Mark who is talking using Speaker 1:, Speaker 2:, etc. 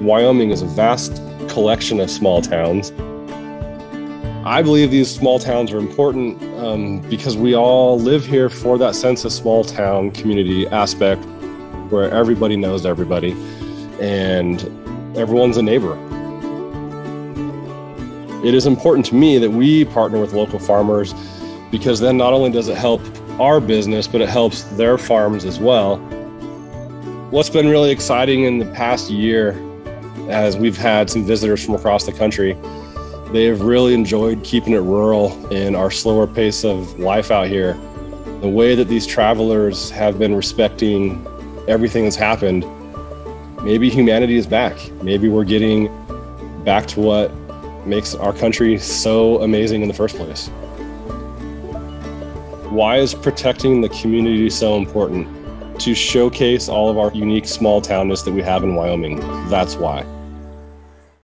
Speaker 1: Wyoming is a vast collection of small towns. I believe these small towns are important um, because we all live here for that sense of small town community aspect where everybody knows everybody and everyone's a neighbor. It is important to me that we partner with local farmers because then not only does it help our business, but it helps their farms as well. What's been really exciting in the past year, as we've had some visitors from across the country, they have really enjoyed keeping it rural in our slower pace of life out here. The way that these travelers have been respecting everything that's happened, maybe humanity is back. Maybe we're getting back to what makes our country so amazing in the first place. Why is protecting the community so important? To showcase all of our unique small townness that we have in Wyoming. That's why.